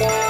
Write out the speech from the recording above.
Música